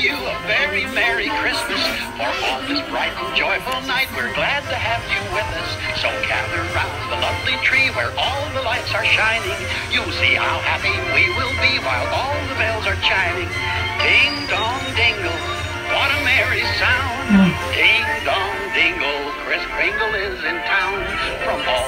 you a very Merry Christmas. For on this bright and joyful night, we're glad to have you with us. So gather round the lovely tree where all the lights are shining. You'll see how happy we will be while all the bells are chiming. Ding dong dingle, what a merry sound. Hmm. Ding dong dingle, Kris Kringle is in town. From all